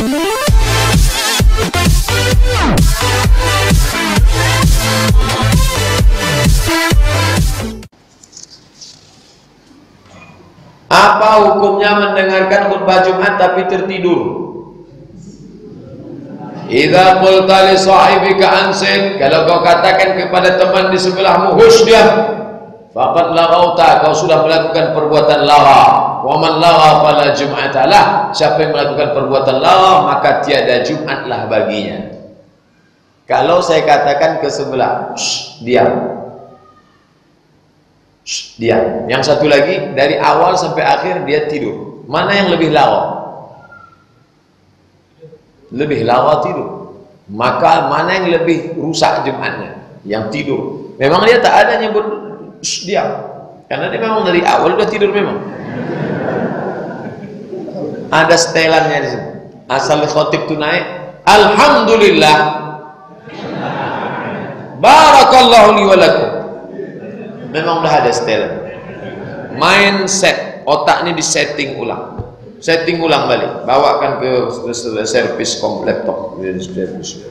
Apa hukumnya mendengarkan khutbah Jumat tapi tertidur? Idza qulta li sahibika ansit, kalau kau katakan kepada teman di sebelahmu hush dia, faqad laghauta, kau sudah melakukan perbuatan lara. Wa man lara fala jum'ata lah. Siapa yang melakukan perbuatan lara, maka tiada Jumatlah baginya. Kalau saya katakan ke sebelah, diam dia. Yang satu lagi dari awal sampai akhir dia tidur. Mana yang lebih lawa? Lebih lawa tidur. Maka mana yang lebih rusak Jumatnya? Yang tidur. Memang dia tak ada nyebut dia. Karena dia memang dari awal udah tidur memang. Ada setelannya di sini. Asal khotib itu naik, Alhamdulillah. Barakallahu li memang udah ada setelan mindset otaknya di setting ulang setting ulang balik bawakan ke servis kom laptop servis